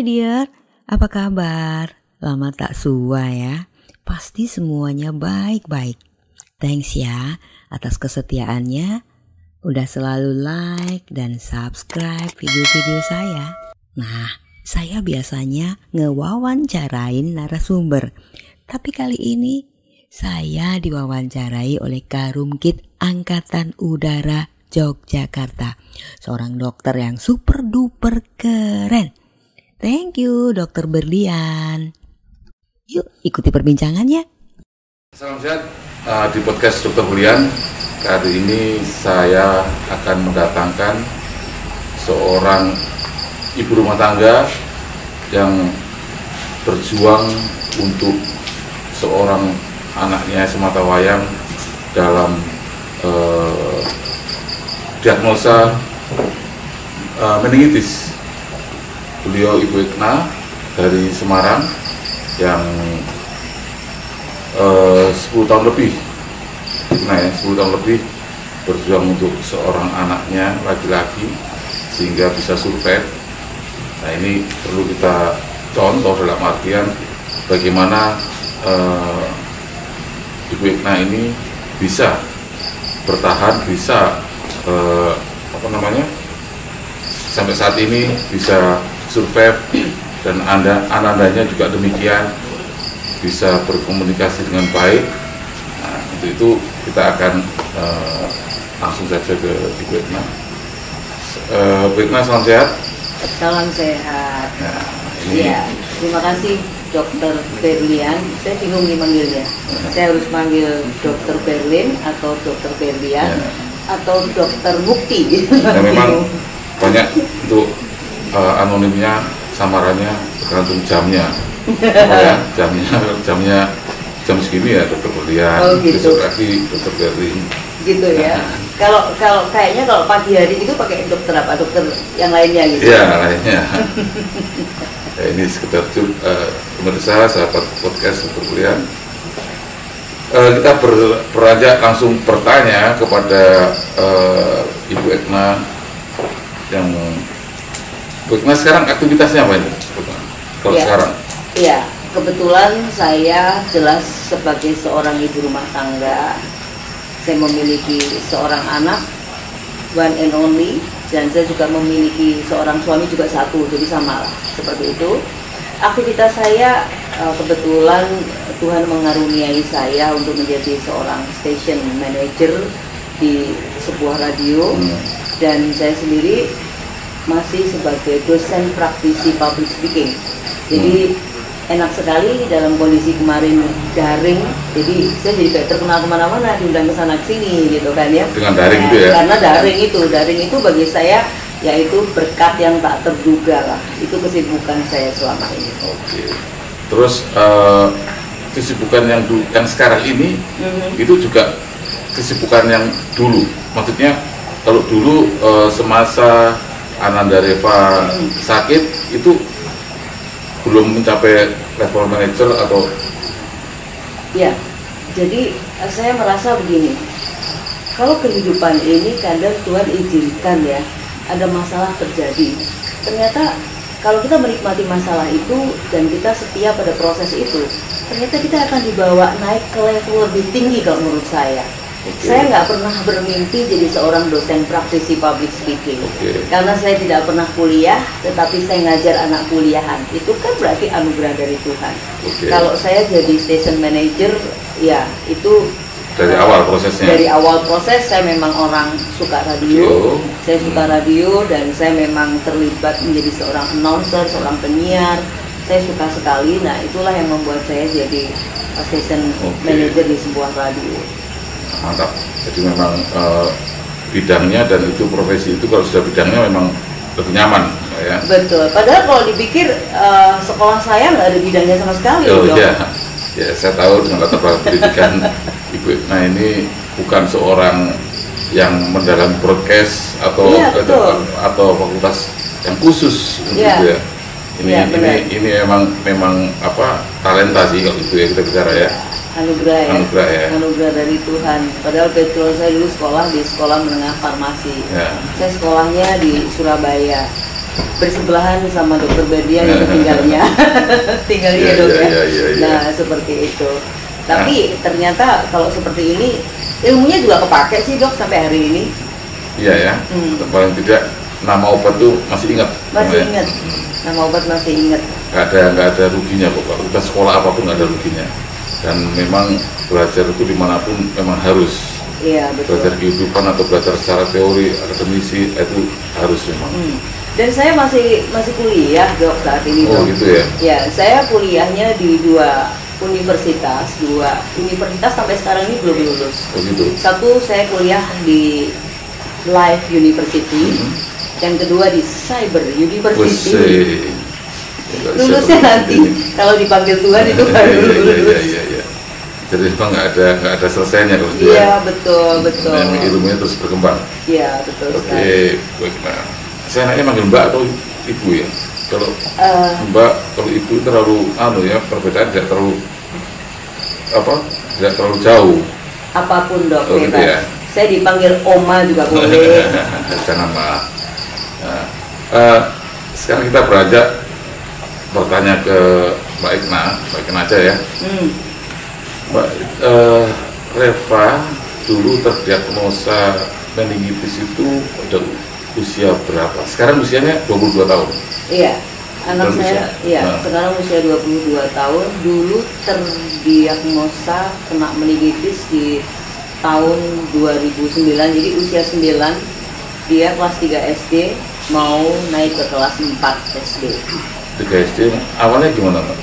Hai dear, apa kabar? Lama tak sua ya. Pasti semuanya baik-baik. Thanks ya atas kesetiaannya. Udah selalu like dan subscribe video-video saya. Nah, saya biasanya ngewawancarain narasumber. Tapi kali ini saya diwawancarai oleh Karumkit Angkatan Udara Yogyakarta. Seorang dokter yang super duper keren. Thank you, Dokter Berlian. Yuk, ikuti perbincangannya. Salam sehat uh, di podcast Dokter Berlian. Kali ini saya akan mendatangkan seorang ibu rumah tangga yang berjuang untuk seorang anaknya semata wayang dalam uh, diagnosa uh, meningitis. Beliau Ibu Ikna dari Semarang yang uh, 10 tahun lebih nah ya 10 tahun lebih berjuang untuk seorang anaknya laki-laki sehingga bisa survive. Nah ini perlu kita contoh dalam artian bagaimana uh, Ibu Ikna ini bisa bertahan bisa uh, apa namanya sampai saat ini bisa survive dan anda anandanya juga demikian bisa berkomunikasi dengan baik nah, untuk itu kita akan uh, langsung saja ke Ibu Etna uh, Bu Etna salam sehat Salam sehat. nah, ini Iya, terima kasih Dokter Berlian. Saya bingung nih manggilnya. Saya harus manggil Dokter Berlin atau Dokter Berlian Ya. atau Dokter Bukti. ya, memang banyak untuk uh, anonimnya samarannya tergantung jamnya oh ya jamnya jamnya jam segini ya dokter Berlian Oh, gitu. besok lagi dokter Berlin gitu ya. Kalau kalau kayaknya kalau pagi hari itu pakai dokter apa? Dokter yang lainnya gitu. Iya lainnya. ya, ini sekedar uh, pemirsa sahabat podcast untuk kalian. Eh, kita ber, beranjak langsung bertanya kepada eh, Ibu Ekna yang Ekna sekarang aktivitasnya apa ini? Kalau Iya. sekarang? Iya, kebetulan saya jelas sebagai seorang ibu rumah tangga. Saya memiliki seorang anak, one and only, dan saya juga memiliki seorang suami juga satu, jadi sama lah, seperti itu. Aktivitas saya eh, kebetulan Tuhan mengaruniai saya untuk menjadi seorang station manager di sebuah radio Hmm. dan saya sendiri masih sebagai dosen praktisi public speaking. Jadi enak sekali dalam kondisi kemarin daring, jadi saya jadi kayak terkenal ke mana-mana, diundang ke sana sini gitu kan ya. Dengan daring Nah, itu ya? Karena daring itu, daring itu bagi saya yaitu berkat yang tak terduga lah. Itu kesibukan saya selama ini. Oke. Terus eh, kesibukan yang yang sekarang ini Mhm. itu juga kesibukan yang dulu. Maksudnya kalau dulu eh, semasa Ananda Reva sakit itu belum mencapai level manager atau Ya, jadi eh, saya merasa begini, kalau kehidupan ini kadang Tuhan izinkan ya, ada masalah terjadi. Ternyata kalau kita menikmati masalah itu dan kita setia pada proses itu, ternyata kita akan dibawa naik ke level lebih tinggi kalau menurut saya. Oke. Saya nggak pernah bermimpi jadi seorang dosen praktisi public speaking. Oke. Karena saya tidak pernah kuliah, tetapi saya ngajar anak kuliahan. Itu kan berarti anugerah dari Tuhan. Oke. Kalau saya jadi station manager, ya itu dari eh, awal prosesnya. Dari awal proses saya memang orang suka radio. Yo. Saya suka radio dan saya memang terlibat menjadi seorang announcer, seorang penyiar. Saya suka sekali. Nah, itulah yang membuat saya jadi eh, station Oke. manager di sebuah radio. Mantap. Jadi memang eh, bidangnya dan itu profesi itu kalau sudah bidangnya memang lebih nyaman ya. Betul. Padahal kalau dipikir eh, sekolah saya nggak ada bidangnya sama sekali Oh dong. iya, ya saya tahu dengan latar belakang pendidikan Ibu Itna ini bukan seorang yang mendalam broadcast atau Iya, betul. atau fakultas yang khusus untuk Iya. itu ya. Ini Iya, ini benar. ini memang memang apa talenta sih kalau itu ya kita bicara ya. Anugerah ya Anugerah ya. anugerah dari Tuhan padahal kebetulan saya dulu sekolah di sekolah menengah farmasi Ya. saya sekolahnya di Surabaya bersebelahan sama dokter Berdian yang tinggalnya tinggalnya Iya, dok iya, ya. iya, iya. Nah seperti itu. Tapi ternyata kalau seperti ini ilmunya juga kepake sih dok sampai hari ini Iya ya. Hmm. Paling tidak nama obat tuh masih ingat. masih ingat nama obat masih ingat. Nggak ada nggak ada ruginya kok. Kita sekolah apa pun nggak ada ruginya. Dan memang belajar itu di mana pun memang harus Iya betul. belajar kehidupan atau belajar secara teori akademisi itu harus memang. Hmm. Dan saya masih masih kuliah dok saat ini Oh dok. gitu ya. Ya, saya kuliahnya di dua universitas, dua universitas sampai sekarang ini belum lulus. Oh gitu. Satu saya kuliah di Life University, Hmm. yang kedua di Cyber University. Wesey. Lulusnya nanti kalau dipanggil Tuhan itu Iya, baru iya, iya, lulus. iya, iya, iya. Jadi memang nggak ada nggak ada selesainya kalau dia. Iya betul betul. Memang ilmunya terus berkembang. Iya betul Oke, baik. Nah, saya enaknya manggil Mbak atau Ibu ya. Kalau Eh, Mbak, kalau Ibu terlalu anu ya perbedaan tidak terlalu apa? Tidak terlalu jauh. apa pun dok Oh, gitu bebas. ya. Saya dipanggil Oma juga boleh. Jangan Mbak. Nah, eh, sekarang kita beranjak bertanya ke Mbak Ikna, Mbak Ikna aja ya. Hmm. Mbak eh, Reva dulu terdiagnosa meningitis itu pada usia berapa? Sekarang usianya 22 tahun. Iya, anak Bagus saya, ya? iya, Nah. sekarang usia 22 tahun. Dulu terdiagnosa kena meningitis di tahun 2009. Jadi usia 9 dia kelas 3 SD mau naik ke kelas 4 SD. 3 SD awalnya gimana Mbak?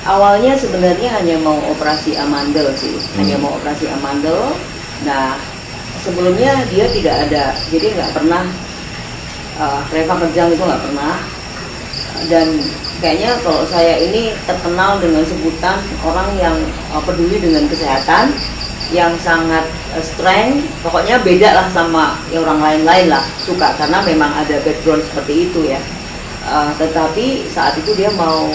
Awalnya sebenarnya hanya mau operasi amandel sih, hanya Hmm. mau operasi amandel. Nah, sebelumnya dia tidak ada, jadi nggak pernah uh, Reva Kerjang itu nggak pernah. Dan kayaknya kalau saya ini terkenal dengan sebutan orang yang uh, peduli dengan kesehatan, yang sangat uh, strength, pokoknya beda lah sama yang orang lain-lain lah suka karena memang ada background seperti itu ya. Uh, tetapi saat itu dia mau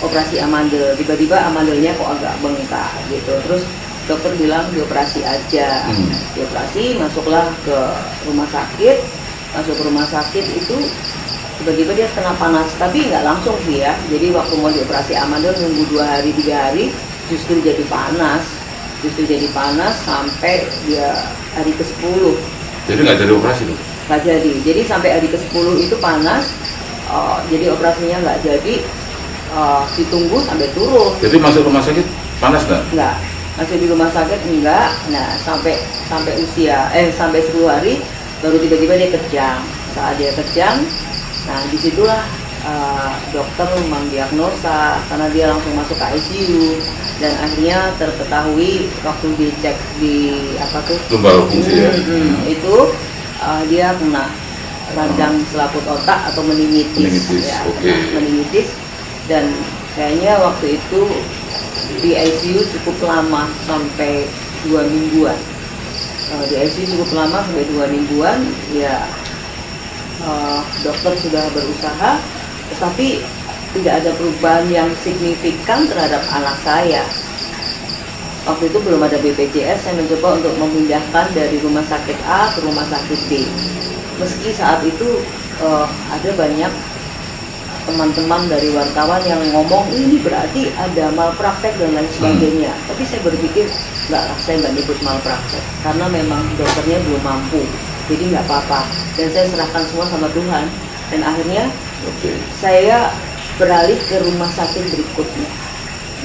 operasi amandel. Tiba-tiba amandelnya kok agak bengkak gitu. Terus dokter bilang dioperasi aja. Hmm. dioperasi masuklah ke rumah sakit. Masuk ke rumah sakit itu tiba-tiba dia kena panas. Tapi nggak langsung sih ya. Jadi waktu mau dioperasi amandel nunggu dua hari tiga hari justru jadi panas. Justru jadi panas sampai dia hari ke 10 Jadi nggak jadi operasi tuh? nggak jadi. Jadi sampai hari ke 10 itu panas uh, jadi operasinya nggak jadi uh, ditunggu sampai turun. Jadi masuk rumah sakit panas nggak? enggak masih di rumah sakit enggak. Nah sampai sampai usia eh sampai 10 hari baru tiba-tiba dia kejang. Saat dia kejang nah di situlah uh, dokter mendiagnosa karena dia langsung masuk ke ICU dan akhirnya terketahui waktu dicek di apa tuh? Lumbal fungsi ya? Hmm, hmm, itu uh, dia kena radang selaput otak atau meningitis, Meningitis, ya, oke. kena meningitis. Dan kayaknya waktu itu di ICU cukup lama sampai dua mingguan. Uh, di ICU cukup lama sampai dua mingguan, ya uh, dokter sudah berusaha, tetapi tidak ada perubahan yang signifikan terhadap anak saya. Waktu itu belum ada BPJS saya mencoba untuk memindahkan dari rumah sakit A ke rumah sakit B meski saat itu eh, ada banyak teman-teman dari wartawan yang ngomong ini berarti ada malpraktek dan lain sebagainya. Tapi saya berpikir nggak lah saya nggak nyebut malpraktek karena memang dokternya belum mampu jadi nggak apa-apa. Dan saya serahkan semua sama Tuhan dan akhirnya Oke, saya beralih ke rumah sakit berikutnya.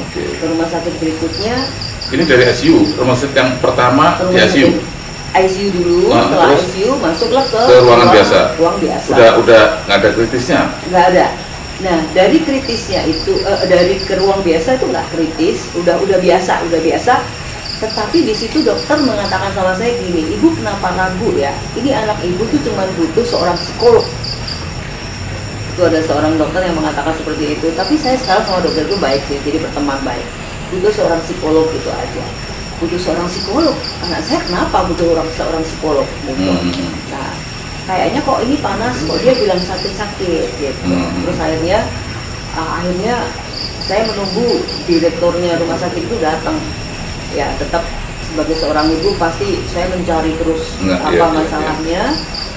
Oke. ke rumah sakit berikutnya. Ini dari ICU, rumah sakit yang pertama ke di rumah ICU. dulu, Nah, setelah terus ICU masuklah ke, Ke ruangan biasa. Ruang biasa. Udah udah nggak ada kritisnya. Nggak ada. Nah, dari kritisnya itu eh, dari ke ruang biasa itu nggak kritis, udah udah biasa, udah biasa. Tetapi di situ dokter mengatakan sama saya gini, ibu kenapa ragu ya? Ini anak ibu tuh cuma butuh seorang psikolog. Itu ada seorang dokter yang mengatakan seperti itu. Tapi saya sekarang sama dokter itu baik sih, jadi berteman baik. Butuh seorang psikolog gitu aja. Butuh seorang psikolog. Anak saya kenapa butuh orang seorang psikolog? Gitu. Hmm. Nah, kayaknya kok ini panas, kok dia bilang sakit-sakit gitu. Hmm. Terus akhirnya, ah, akhirnya saya menunggu direkturnya rumah sakit itu datang. Ya, tetap sebagai seorang ibu pasti saya mencari terus Nah, apa iya, iya, masalahnya.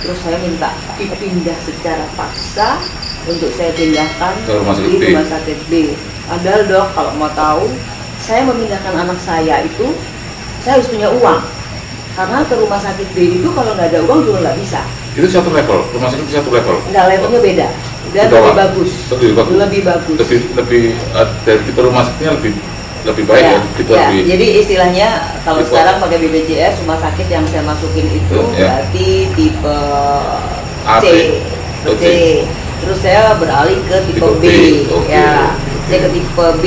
Terus saya minta dipindah secara paksa untuk saya pindahkan Ke rumah sakit di B. rumah sakit B. Padahal dok kalau mau tahu, saya memindahkan anak saya itu saya harus punya uang. Karena ke rumah sakit B itu kalau nggak ada uang juga nggak bisa. Itu satu level, rumah sakit itu satu level. Nggak levelnya beda dan bawah. lebih bagus. Lebih bagus. Lebih bagus. Lebih lebih eh, dari tipe rumah sakitnya lebih lebih baik ya, gitu ya. lebih Jadi istilahnya kalau Tipe- sekarang pakai BPJS rumah sakit yang saya masukin itu Ya. berarti tipe A, C, B. C. C. Terus saya beralih ke tipe, Tipe B. B, oke. Ya, saya ke tipe B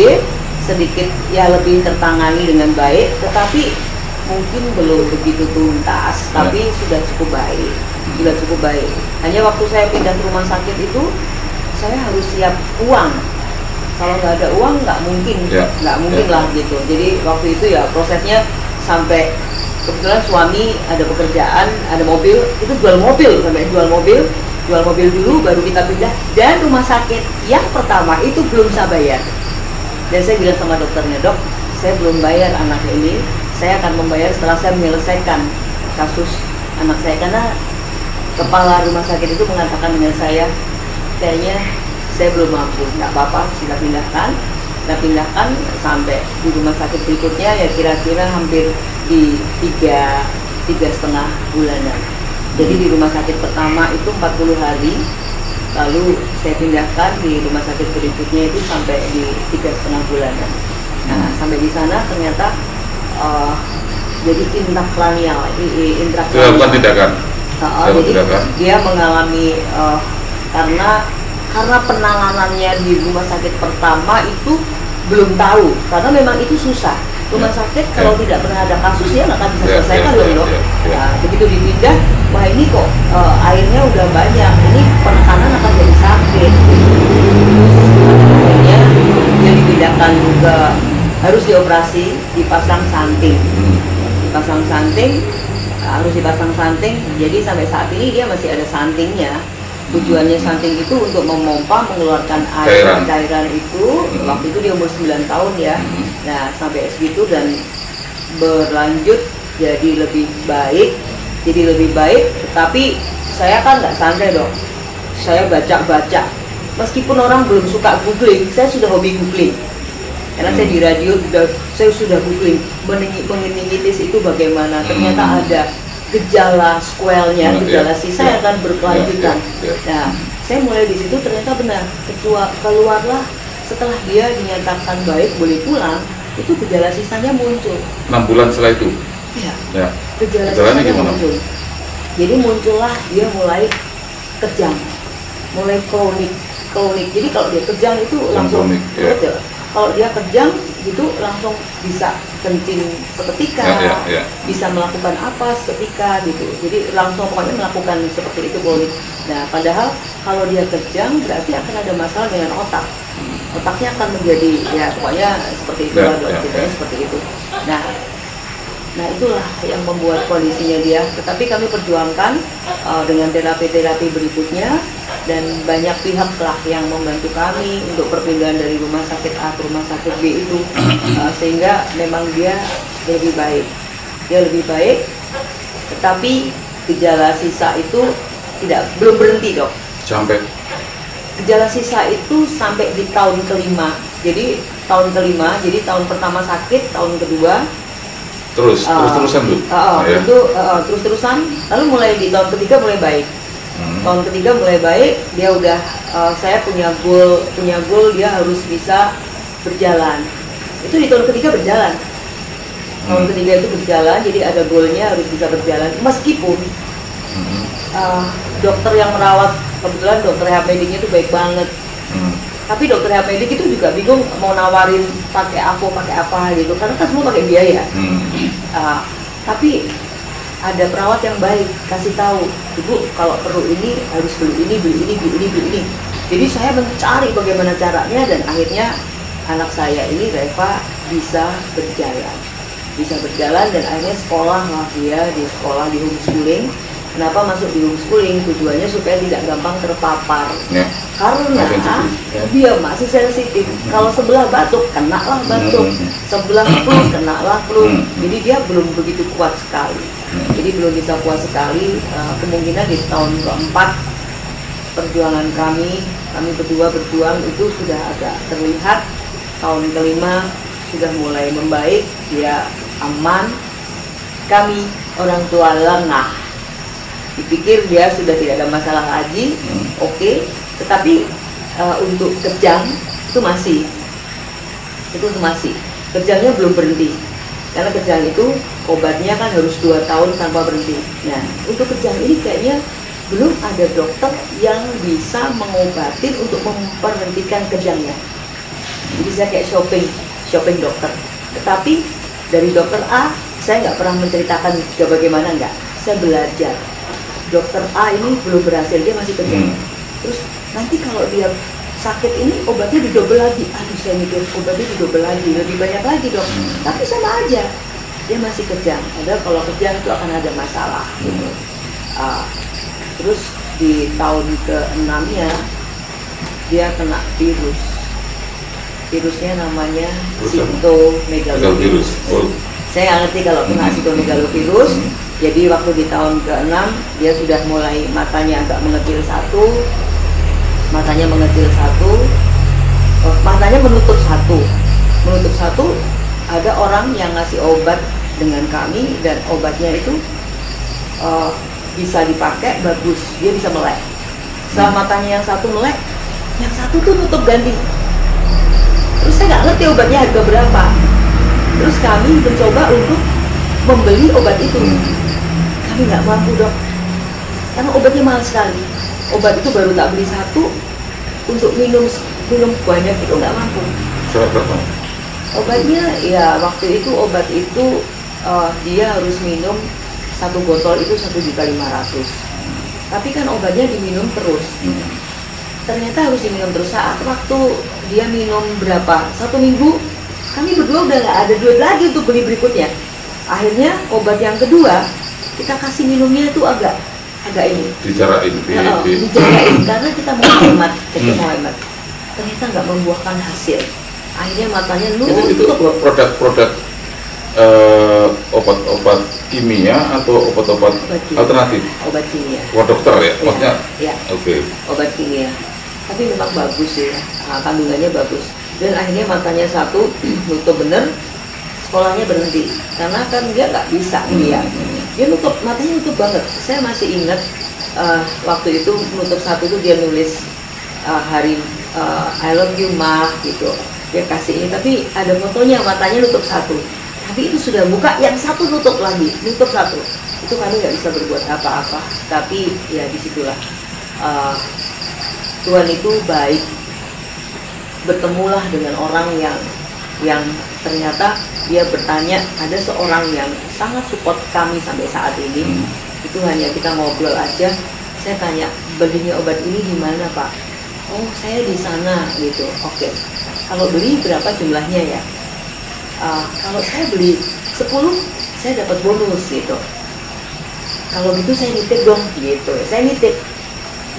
sedikit ya lebih tertangani dengan baik, tetapi mungkin belum begitu tuntas, Ya. tapi sudah cukup baik, sudah cukup baik. Hanya waktu saya pindah ke rumah sakit itu saya harus siap uang kalau nggak ada uang nggak mungkin Ya, nggak mungkin ya. lah gitu jadi waktu itu ya prosesnya sampai kebetulan suami ada pekerjaan ada mobil itu jual mobil sampai jual mobil jual mobil dulu baru kita pindah dan rumah sakit yang pertama itu belum saya bayar dan saya bilang sama dokternya dok saya belum bayar anak ini. Saya akan membayar setelah saya menyelesaikan kasus anak saya. Karena kepala rumah sakit itu mengatakan dengan saya kayaknya saya belum mampu. Nggak apa-apa kita pindahkan. Kita pindahkan sampai di rumah sakit berikutnya ya kira-kira hampir di tiga tiga setengah bulanan. Jadi di rumah sakit pertama itu 40 hari lalu saya pindahkan di rumah sakit berikutnya itu sampai di tiga setengah bulanan nah sampai di sana ternyata eh, jadi intrakranial i- i- dilakukan intrakranial tindakan. Uh, jadi tindakan. dia mengalami uh, karena karena penanganannya di rumah sakit pertama itu belum tahu karena memang itu susah rumah Ya. sakit kalau Ya. tidak pernah ada kasus ya nggak akan bisa Ya, selesaikan loh ya, dok ya, ya. Nah, begitu dipindah wah ini kok uh, airnya udah banyak. Ini penekanan akan jadi sakit. Akhirnya dia dipindahkan juga harus dioperasi dipasang santing Hmm. dipasang santing harus dipasang santing jadi sampai saat ini dia masih ada santingnya tujuannya santing itu untuk memompa mengeluarkan air Cairan. cairan itu. Hmm. waktu itu dia umur 9 tahun ya. Hmm. nah sampai segitu dan berlanjut jadi lebih baik jadi lebih baik tetapi saya kan nggak santai dong. Saya baca-baca. Meskipun orang belum suka googling saya sudah hobi googling. Karena saya di radio juga saya sudah googling. Meningi- meningitis itu bagaimana? Ternyata Hmm. ada gejala squelnya Hmm, gejala ya, sisa ya, yang akan berkelanjutan. Ya, ya, ya. nah saya mulai di situ ternyata benar. Ketua keluarlah. Setelah dia dinyatakan baik boleh pulang itu gejala sisanya muncul. Enam bulan setelah itu. Ya Ya. gejala Gejalanya gimana? muncul jadi muncullah dia mulai kejang mulai kronik kronik jadi kalau dia kejang itu langsung kronik, ya. betul. kalau dia kejang gitu langsung bisa kencing seketika Ya, ya, ya. bisa melakukan apa seketika gitu jadi langsung pokoknya melakukan seperti itu kronik nah padahal kalau dia kejang berarti akan ada masalah dengan otak otaknya akan menjadi ya pokoknya seperti itu Ya, lah ya, ya. seperti itu nah Nah itulah yang membuat kondisinya dia. Tetapi kami perjuangkan uh, dengan terapi-terapi berikutnya dan banyak pihak lah yang membantu kami untuk perpindahan dari rumah sakit A ke rumah sakit B itu Uh, sehingga memang dia lebih baik. Dia lebih baik, tetapi gejala sisa itu tidak belum berhenti dok. Sampai Gejala sisa itu sampai di tahun kelima. Jadi tahun kelima, jadi tahun pertama sakit, tahun kedua terus Ah, terus terusan tuh. ah, ah, ya. itu ah, ah, terus-terusan lalu mulai di tahun ketiga mulai baik Hmm. tahun ketiga mulai baik dia udah ah, saya punya goal punya goal dia harus bisa berjalan itu di tahun ketiga berjalan tahun Hmm. ketiga itu berjalan jadi ada goalnya harus bisa berjalan meskipun Hmm. ah, dokter yang merawat kebetulan dokter rehab mediknya itu baik banget Hmm. Tapi dokter medik itu juga bingung mau nawarin pakai apa pakai apa gitu. Karena kan semua pakai biaya. Hmm. Ah, tapi ada perawat yang baik kasih tahu ibu kalau perlu ini harus beli ini beli ini beli ini beli ini. Jadi saya mencari bagaimana caranya dan akhirnya anak saya ini Reva bisa berjalan bisa berjalan dan akhirnya sekolah lah dia di sekolah di homeschooling kenapa masuk di homeschooling? Tujuannya supaya tidak gampang terpapar. Ya. karena ya. dia masih sensitif. Kalau sebelah batuk kena lah batuk. Hmm. sebelah flu kena lah flu. Hmm. jadi dia belum begitu kuat sekali. Hmm. jadi belum bisa kuat sekali. Uh, kemungkinan di tahun keempat perjuangan kami kami berdua berjuang itu sudah agak terlihat. Tahun kelima sudah mulai membaik dia aman. Kami orang tua lengah dipikir dia sudah tidak ada masalah lagi oke. Tetapi uh, untuk kejang itu masih. Itu masih. Kejangnya belum berhenti. Karena kejang itu obatnya kan harus dua tahun tanpa berhenti. Nah untuk kejang ini kayaknya belum ada dokter yang bisa mengobatin untuk memperhentikan kejangnya jadi saya kayak shopping shopping dokter. Tetapi dari dokter A saya nggak pernah menceritakan juga bagaimana nggak. Saya belajar dokter A ini belum berhasil dia masih kejang hmm. terus nanti kalau dia sakit ini obatnya didobel lagi. Aduh saya mikir obatnya didobel lagi lebih banyak lagi dok. Hmm. tapi sama aja dia masih kejang padahal kalau kejang itu akan ada masalah. Gitu uh, terus di tahun ke enamnya dia kena virus. Virusnya namanya sitomegalovirus oh. saya nggak ngerti kalau kena hmm. sitomegalovirus hmm. Jadi waktu di tahun ke-6 dia sudah mulai matanya agak mengecil satu matanya mengecil satu oh, matanya menutup satu. Menutup satu ada orang yang ngasih obat dengan kami dan obatnya itu uh, bisa dipakai bagus. Dia bisa melek. Setelah hmm. matanya yang satu melek yang satu tuh nutup ganti. Terus saya nggak ngerti obatnya harga berapa. Terus kami mencoba untuk membeli obat itu. Hmm. Kami nggak mampu dok. Karena obatnya mahal sekali. Obat itu baru tak beli satu untuk minum minum banyak itu nggak mampu. Obatnya ya waktu itu obat itu uh, dia harus minum satu botol itu satu juta lima ratus. Tapi kan obatnya diminum terus. Hmm. ternyata harus diminum terus. Saat waktu dia minum berapa? Satu minggu kami berdua udah nggak ada duit lagi untuk beli berikutnya. Akhirnya obat yang kedua kita kasih minumnya itu agak agak ini dicarain di, oh, di... dicarain karena kita mau hemat kita hmm. mau hemat ternyata nggak membuahkan hasil akhirnya matanya lu itu, itu produk-produk uh, obat-obat kimia atau obat-obat alternatif? Obat kimia. Obat dokter ya, ya maksudnya? Ya. Oke. Okay. Obat kimia. Tapi memang bagus ya, nah, kandungannya bagus. Dan akhirnya matanya satu nutup bener, sekolahnya berhenti karena kan dia nggak bisa dia. Dia nutup matanya nutup banget. Saya masih ingat uh, waktu itu nutup satu itu dia nulis uh, hari uh, I love you ma gitu. Dia kasih ini tapi ada fotonya matanya nutup satu. Tapi itu sudah buka yang satu nutup lagi nutup satu. Itu kami nggak bisa berbuat apa-apa tapi ya di situlah uh, Tuhan itu baik. Bertemulah dengan orang yang yang ternyata dia bertanya ada seorang yang sangat support kami sampai saat ini. Hmm. itu hanya kita ngobrol aja. Saya tanya belinya obat ini di mana pak? Oh saya di sana gitu. Oke kalau beli berapa jumlahnya ya? Uh, kalau saya beli 10 saya dapat bonus gitu. Kalau gitu saya nitip dong gitu. Saya nitip.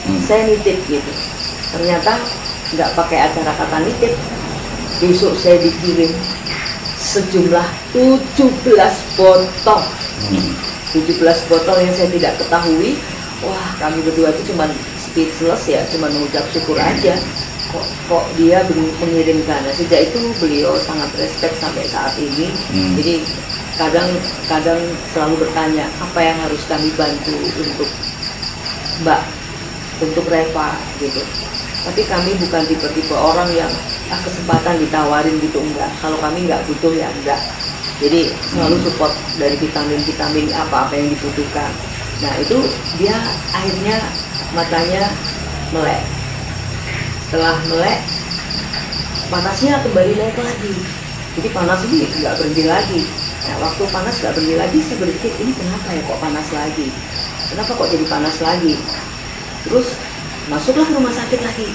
Hmm. saya nitip gitu. Ternyata nggak pakai acara kata nitip. Besok saya dikirim sejumlah 17 botol. Hmm. 17 botol yang saya tidak ketahui. Wah kami berdua itu cuma speechless ya cuma mengucap syukur aja. Kok kok dia mengirimkan nah, sejak itu beliau sangat respect sampai saat ini. Hmm. jadi kadang kadang selalu bertanya apa yang harus kami bantu untuk mbak untuk Reva? gitu. Tapi kami bukan tipe-tipe orang yang ah, kesempatan ditawarin gitu enggak. Kalau kami nggak butuh ya enggak. Jadi selalu support dari vitamin-vitamin apa-apa yang dibutuhkan. Nah itu dia akhirnya matanya melek. Setelah melek panasnya kembali naik lagi. Jadi panas ini nggak berhenti lagi. Nah waktu panas nggak berhenti lagi saya berpikir ini kenapa ya kok panas lagi? Kenapa kok jadi panas lagi? Terus masuklah ke rumah sakit lagi.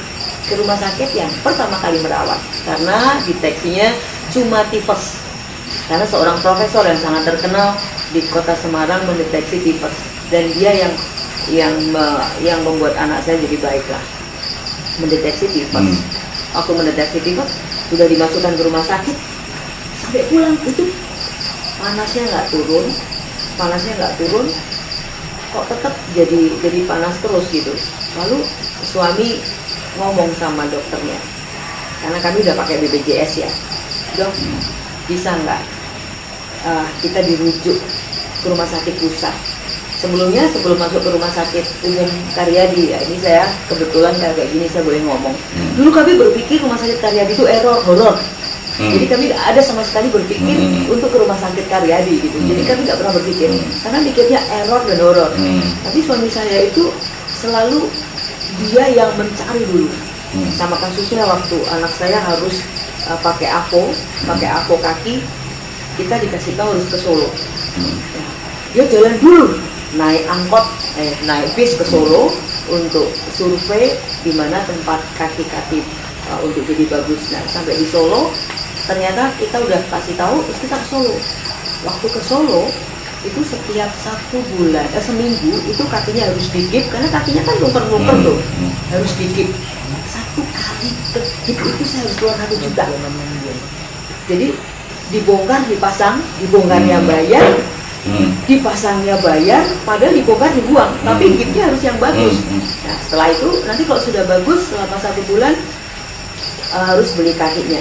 Ke rumah sakit yang pertama kali merawat. Karena deteksinya cuma tifus. Karena seorang profesor yang sangat terkenal di kota Semarang mendeteksi tifus. Dan dia yang yang yang membuat anak saya jadi baik lah mendeteksi tifus. Hmm. Waktu mendeteksi tifus sudah dimasukkan ke rumah sakit. Sampai pulang itu panasnya nggak turun, panasnya nggak turun, kok tetap jadi jadi panas terus gitu. Lalu suami ngomong sama dokternya karena kami udah pakai BPJS ya. Dok bisa nggak uh, kita dirujuk ke rumah sakit pusat? Sebelumnya sebelum masuk ke rumah sakit umum Karyadi ya ini saya kebetulan kayak gini saya boleh ngomong. Dulu kami berpikir rumah sakit Karyadi itu error horor Hmm. jadi kami nggak ada sama sekali berpikir Hmm. untuk ke rumah sakit Karyadi gitu jadi Hmm. kami nggak pernah berpikir Hmm. karena mikirnya error dan horor Hmm. tapi suami saya itu selalu dia yang mencari dulu Hmm. sama kasusnya waktu anak saya harus uh, pakai APO pakai APO kaki kita dikasih tahu harus ke Solo Hmm. Ya, dia jalan dulu naik angkot eh naik bis ke Solo untuk survei di mana tempat kaki-kaki uh, untuk jadi bagus nah sampai di Solo ternyata kita udah kasih tahu terus kita ke Solo. Waktu ke Solo itu setiap satu bulan eh, seminggu itu kakinya harus digip karena kakinya kan lumper-lumper Hmm. tuh. Harus digip satu kali kegip itu saya harus keluar satu juta. Jadi dibongkar dipasang dibongkarnya Hmm. bayar Hmm. dipasangnya bayar padahal dibongkar dibuang. Tapi gipnya harus yang bagus. Hmm. nah setelah itu nanti kalau sudah bagus selama satu bulan uh, harus beli kakinya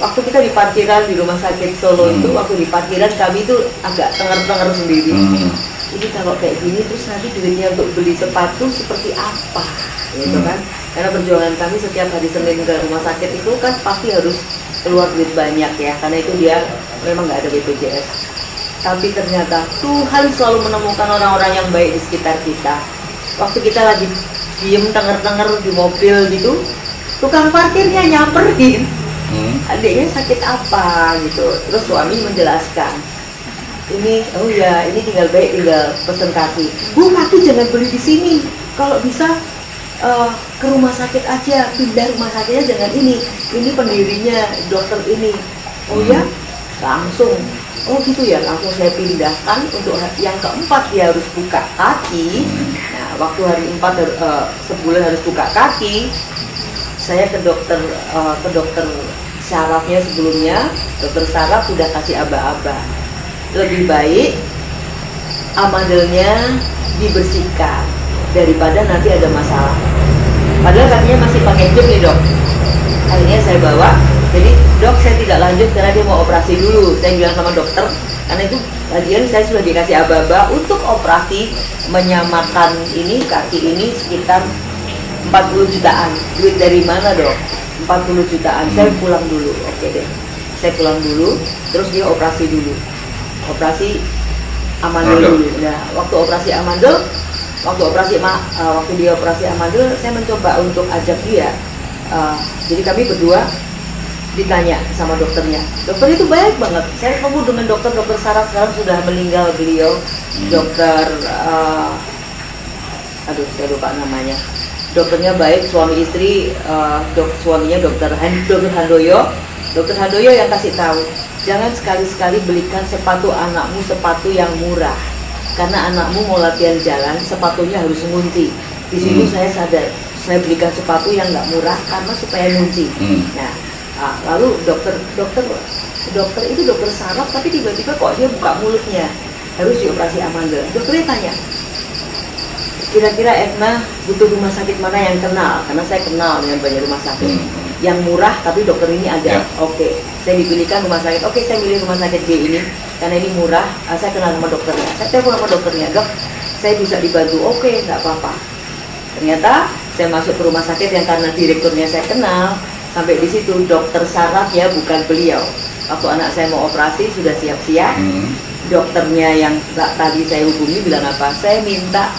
waktu kita di parkiran di rumah sakit Solo Hmm. itu waktu di parkiran kami itu agak tenger-tenger sendiri Hmm. ini kalau kayak gini terus nanti duitnya untuk beli sepatu seperti apa gitu Hmm. kan karena perjuangan kami setiap hari Senin ke rumah sakit itu kan pasti harus keluar duit banyak ya karena itu dia memang nggak ada BPJS tapi ternyata Tuhan selalu menemukan orang-orang yang baik di sekitar kita waktu kita lagi diem tenger-tenger di mobil gitu tukang parkirnya nyamperin Hmm. adiknya sakit apa gitu. Terus suami menjelaskan ini oh ya ini tinggal baik tinggal pesen kaki. Bu kaki jangan beli di sini. Kalau bisa eh, ke rumah sakit aja pindah rumah sakitnya jangan ini. Ini pendirinya dokter ini. Oh ya langsung. Oh gitu ya langsung saya pindahkan untuk yang keempat dia harus buka kaki. Nah waktu hari empat eh, sebulan harus buka kaki saya ke dokter eh, ke dokter sarafnya sebelumnya. Dokter saraf sudah kasih aba-aba. Lebih baik amandelnya dibersihkan daripada nanti ada masalah. Padahal kakinya masih pakai jam nih dok. Akhirnya saya bawa. Jadi dok saya tidak lanjut karena dia mau operasi dulu. Saya bilang sama dokter karena itu lagian saya sudah dikasih aba-aba untuk operasi menyamakan ini kaki ini sekitar 40 jutaan. Duit dari mana dok 40 jutaan. Saya pulang dulu. Oke deh. Saya pulang dulu terus dia operasi dulu. Operasi amandel dulu. Nah waktu operasi amandel waktu operasi ma- eh, waktu dia operasi amandel saya mencoba untuk ajak dia. Eh, jadi kami berdua ditanya sama dokternya. Dokter itu baik banget. Saya ketemu dengan dokter dokter saraf sekarang sudah meninggal beliau. Dokter eh, aduh saya lupa namanya dokternya baik suami istri eh, dok suaminya dokter Han, dokter Handoyo. Dokter Handoyo yang kasih tahu jangan sekali-sekali belikan sepatu anakmu sepatu yang murah. Karena anakmu mau latihan jalan sepatunya harus ngunci. Di situ Hmm. saya sadar saya belikan sepatu yang nggak murah karena supaya ngunci. Hmm. nah ah, lalu dokter dokter dokter itu dokter saraf tapi tiba-tiba kok dia buka mulutnya. Harus dioperasi amandel dokternya tanya kira-kira Edna butuh rumah sakit mana yang kenal? Karena saya kenal dengan banyak rumah sakit. Hmm. yang murah tapi dokter ini ada Ya. oke. Saya dipilihkan rumah sakit. Oke saya pilih rumah sakit B ini. Karena ini murah. Ah, saya kenal sama dokternya. Saya telepon sama dokternya. Dok saya bisa dibantu. Oke nggak apa-apa. Ternyata saya masuk ke rumah sakit yang karena direkturnya saya kenal. Sampai di situ dokter saraf ya bukan beliau. Waktu anak saya mau operasi sudah siap-siap. Hmm. dokternya yang tadi saya hubungi bilang apa? Saya minta